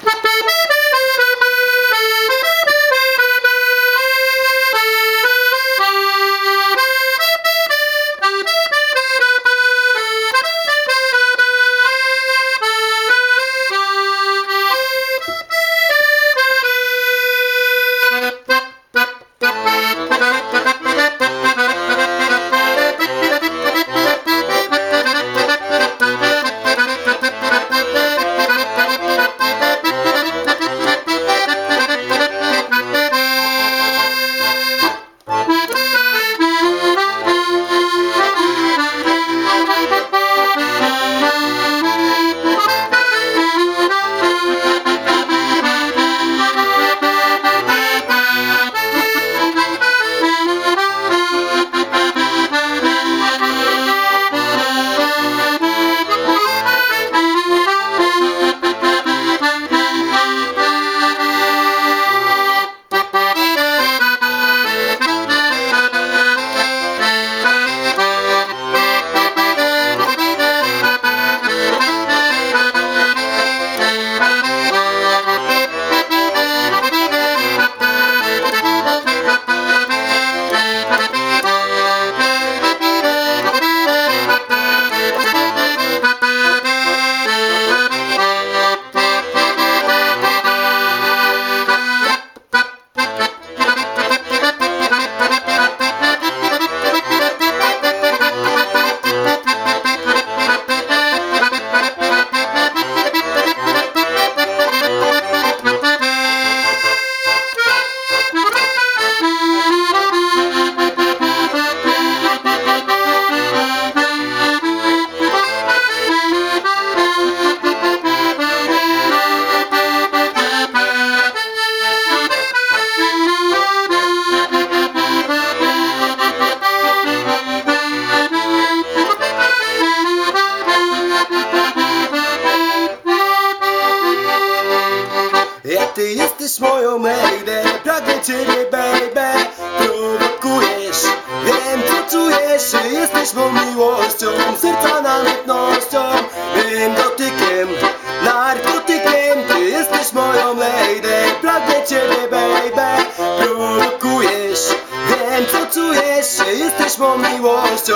Papa! Jak ty jesteś moją lady Pragnę ciebie baby. Prowokujesz Wiem co czujesz Jesteś mą miłością Serca namiętnością. Mym dotykiem Narkotykiem Ty jesteś moją lady Pragnę ciebie baby. Prowokujesz Wiem co czujesz Jesteś mą miłością